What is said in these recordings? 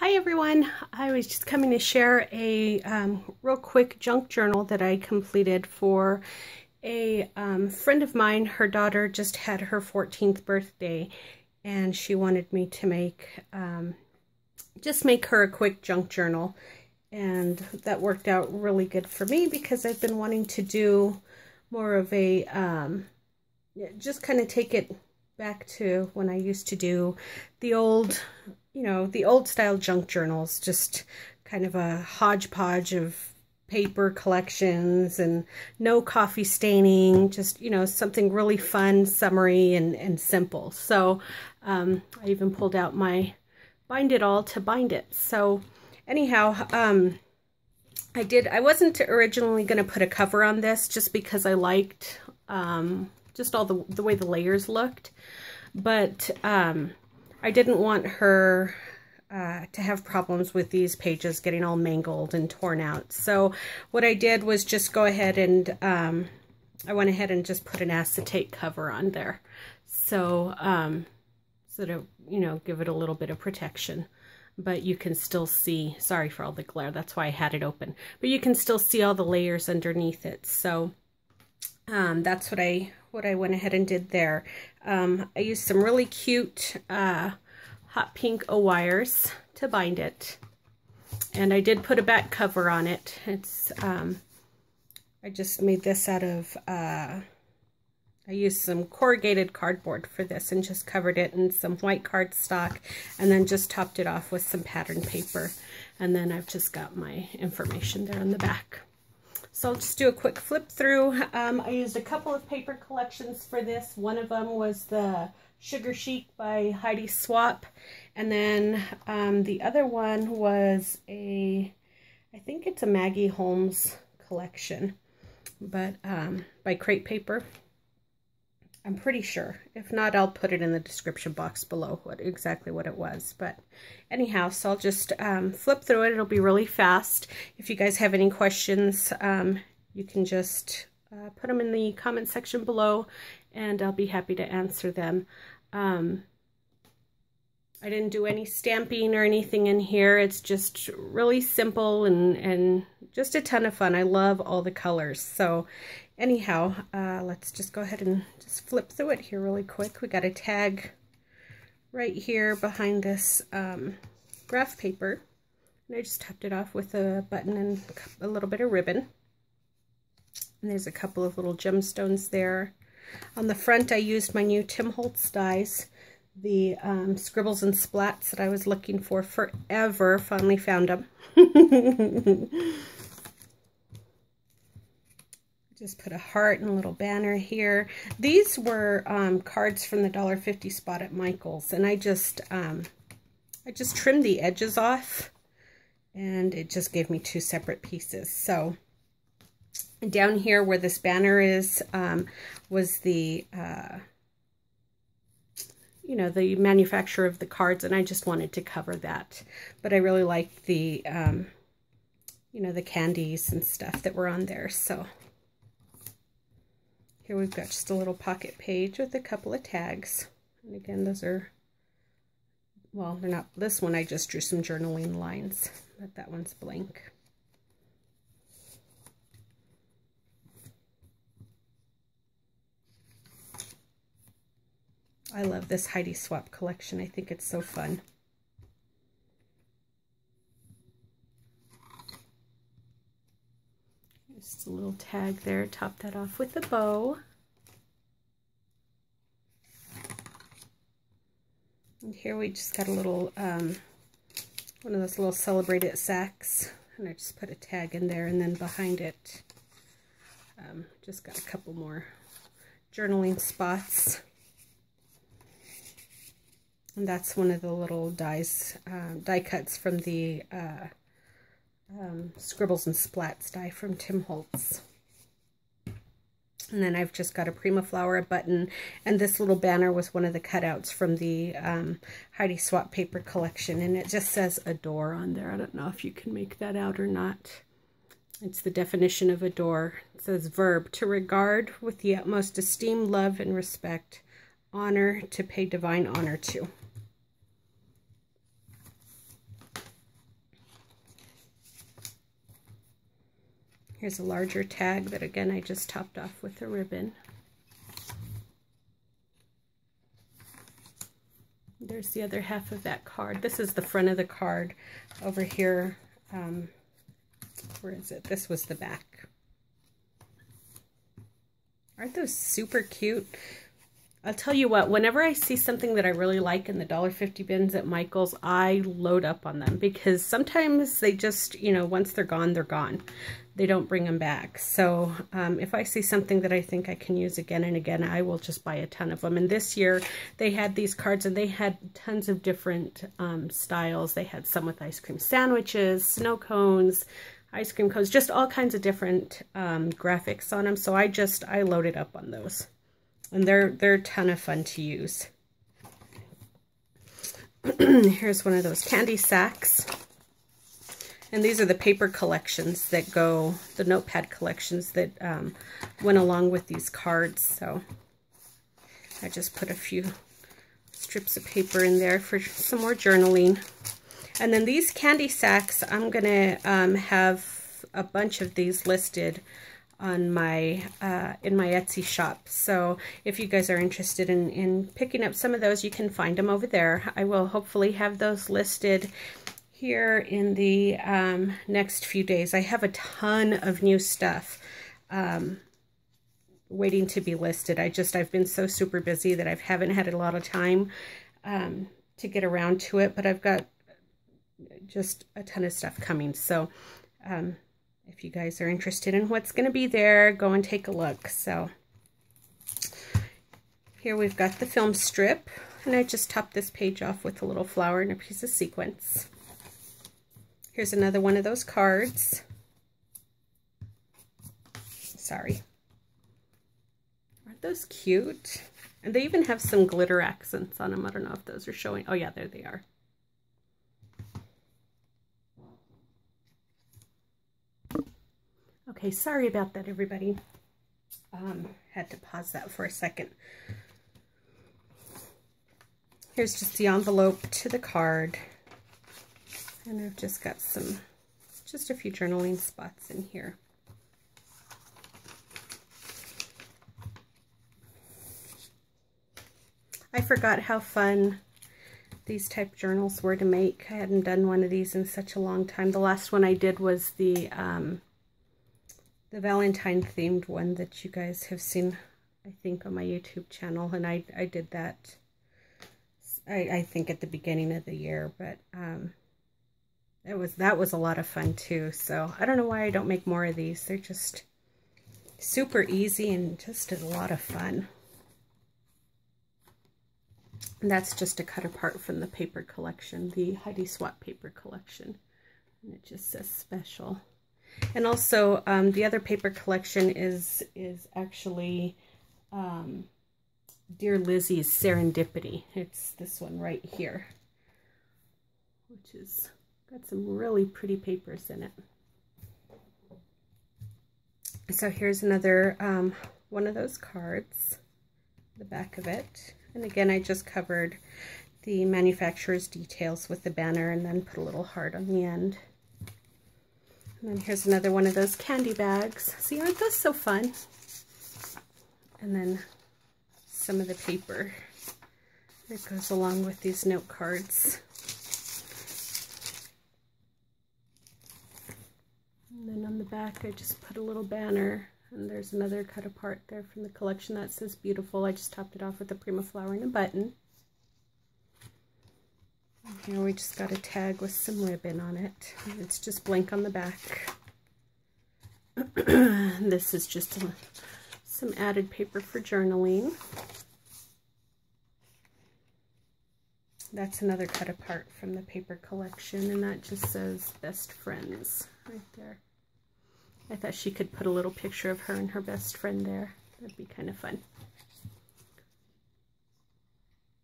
Hi everyone, I was just coming to share a um, real quick junk journal that I completed for a um, friend of mine. Her daughter just had her 14th birthday and she wanted me to make, um, just make her a quick junk journal. And that worked out really good for me because I've been wanting to do more of a, um, just kind of take it back to when I used to do the old you know, the old style junk journals, just kind of a hodgepodge of paper collections and no coffee staining, just, you know, something really fun, summery, and, and simple. So um, I even pulled out my Bind-It-All to bind it. So anyhow, um, I did, I wasn't originally going to put a cover on this just because I liked um, just all the, the way the layers looked. But um, I didn't want her uh, to have problems with these pages getting all mangled and torn out. So what I did was just go ahead and um, I went ahead and just put an acetate cover on there. So, um, so to, you know, give it a little bit of protection. But you can still see, sorry for all the glare, that's why I had it open. But you can still see all the layers underneath it. So um, that's what I what I went ahead and did there. Um, I used some really cute uh, hot pink O wires to bind it. And I did put a back cover on it. It's um, I just made this out of, uh, I used some corrugated cardboard for this and just covered it in some white cardstock and then just topped it off with some pattern paper. And then I've just got my information there on the back. So I'll just do a quick flip through. Um, I used a couple of paper collections for this. One of them was the Sugar Chic by Heidi Swapp. And then um, the other one was a, I think it's a Maggie Holmes collection, but um, by Crate Paper. I'm pretty sure. If not, I'll put it in the description box below what exactly what it was. But anyhow, so I'll just um, flip through it. It'll be really fast. If you guys have any questions, um, you can just uh, put them in the comment section below and I'll be happy to answer them. Um, I didn't do any stamping or anything in here. It's just really simple and, and just a ton of fun. I love all the colors. So anyhow, uh, let's just go ahead and just flip through it here really quick. We got a tag right here behind this um, graph paper. And I just topped it off with a button and a little bit of ribbon. And there's a couple of little gemstones there. On the front, I used my new Tim Holtz dies, the um, scribbles and splats that I was looking for forever. Finally found them. Just put a heart and a little banner here. These were um, cards from the $1.50 spot at Michael's, and I just um, I just trimmed the edges off, and it just gave me two separate pieces. So down here where this banner is um, was the uh, you know the manufacturer of the cards, and I just wanted to cover that. But I really liked the um, you know the candies and stuff that were on there, so. Here we've got just a little pocket page with a couple of tags. And again, those are, well, they're not, this one I just drew some journaling lines, but that one's blank. I love this Heidi Swapp collection. I think it's so fun. Just a little tag there, top that off with a bow. And here we just got a little, um, one of those little Celebrate It sacks. And I just put a tag in there and then behind it, um, just got a couple more journaling spots. And that's one of the little dies, uh, die cuts from the uh, um, Scribbles and Splats die from Tim Holtz. And then I've just got a Prima Flower button, and this little banner was one of the cutouts from the um, Heidi Swapp paper collection, and it just says adore on there. I don't know if you can make that out or not. It's the definition of adore. It says verb, to regard with the utmost esteem, love, and respect, honor, to pay divine honor to. Here's a larger tag that again I just topped off with a ribbon. There's the other half of that card. This is the front of the card. Over here, um, where is it? This was the back. Aren't those super cute? I'll tell you what, whenever I see something that I really like in the $1.50 bins at Michael's, I load up on them because sometimes they just, you know, once they're gone, they're gone. They don't bring them back. So um, if I see something that I think I can use again and again, I will just buy a ton of them. And this year they had these cards and they had tons of different um, styles. They had some with ice cream sandwiches, snow cones, ice cream cones, just all kinds of different um, graphics on them. So I just, I loaded up on those. And they're, they're a ton of fun to use. Here's one of those candy sacks. And these are the paper collections that go, the notepad collections that um, went along with these cards. So I just put a few strips of paper in there for some more journaling. And then these candy sacks, I'm going to um, have a bunch of these listed on my uh, in my Etsy shop. So if you guys are interested in, in picking up some of those, you can find them over there. I will hopefully have those listed here in the um, next few days. I have a ton of new stuff um, waiting to be listed. I just, I've been so super busy that I haven't had a lot of time um, to get around to it, but I've got just a ton of stuff coming. So um, if you guys are interested in what's going to be there, go and take a look. So here we've got the film strip, and I just topped this page off with a little flower and a piece of sequins. Here's another one of those cards. Sorry. Aren't those cute? And they even have some glitter accents on them. I don't know if those are showing. Oh yeah, there they are. Okay, sorry about that, everybody. Um, had to pause that for a second. Here's just the envelope to the card. And I've just got some, just a few journaling spots in here. I forgot how fun these type journals were to make. I hadn't done one of these in such a long time. The last one I did was the um, the Valentine themed one that you guys have seen, I think, on my YouTube channel. And I, I did that, I, I think, at the beginning of the year. But um, it was that was a lot of fun, too. So I don't know why I don't make more of these. They're just super easy and just a lot of fun. And that's just a cut apart from the paper collection, the Heidi Swapp paper collection. And it just says special. And also, um, the other paper collection is is actually um, Dear Lizzy's Serendipity. It's this one right here, which is got some really pretty papers in it. So here's another um, one of those cards, the back of it. And again, I just covered the manufacturer's details with the banner and then put a little heart on the end. And then here's another one of those candy bags. See, aren't those so fun? And then some of the paper that goes along with these note cards. And then on the back, I just put a little banner. And there's another cut apart there from the collection that says beautiful. I just topped it off with a Prima flower and a button. Here we just got a tag with some ribbon on it. It's just blank on the back. this is just a, some added paper for journaling. That's another cut apart from the paper collection, and that just says best friends right there. I thought she could put a little picture of her and her best friend there. That'd be kind of fun.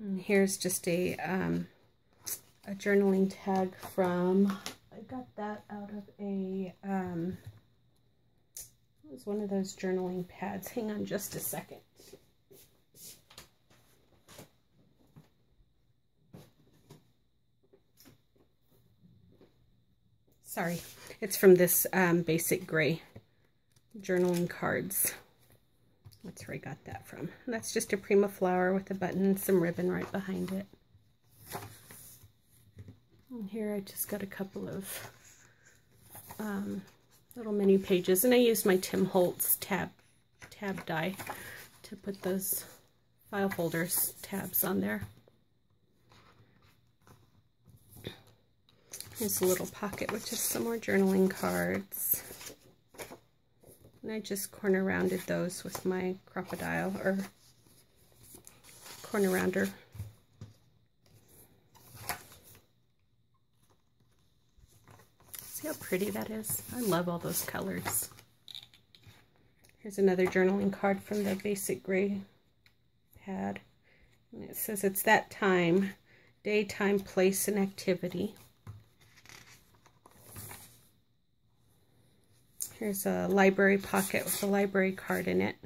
And here's just a um, a journaling tag from, I got that out of a, um, it was one of those journaling pads. Hang on just a second. Sorry, it's from this um, BasicGrey journaling cards. That's where I got that from. And that's just a Prima flower with a button and some ribbon right behind it. And here I just got a couple of um, little mini pages. And I used my Tim Holtz tab, tab die to put those file folders tabs on there. Here's a little pocket with just some more journaling cards. And I just corner rounded those with my Crop-A-Dile or corner rounder. See how pretty that is? I love all those colors. Here's another journaling card from the BasicGrey pad. And it says it's that time, daytime, place, and activity. Here's a library pocket with a library card in it.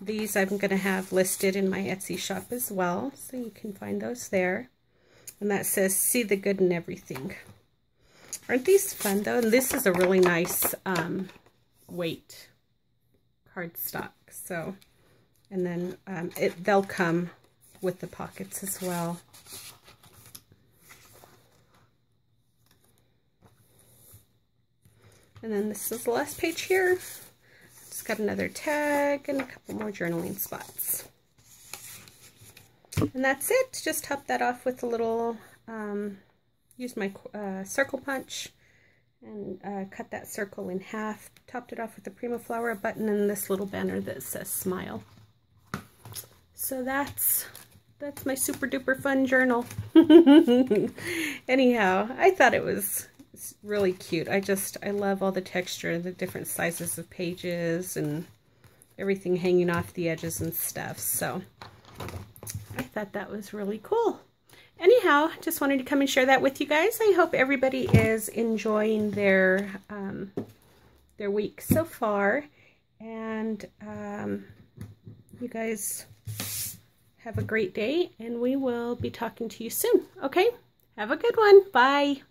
These I'm going to have listed in my Etsy shop as well, so you can find those there. And that says, see the good in everything. Aren't these fun, though? And this is a really nice um, weight cardstock. So, and then um, it they'll come with the pockets as well. And then this is the last page here. Just got another tag and a couple more journaling spots. And that's it. Just top that off with a little, um, use my uh, circle punch and uh, cut that circle in half. Topped it off with a Prima Flower button and this little banner that says smile. So that's that's my super duper fun journal. Anyhow, I thought it was it's really cute. I just, I love all the texture, the different sizes of pages and everything hanging off the edges and stuff. So I thought that was really cool. Anyhow, just wanted to come and share that with you guys. I hope everybody is enjoying their um, their week so far. And um, you guys have a great day and we will be talking to you soon. Okay? Have a good one. Bye.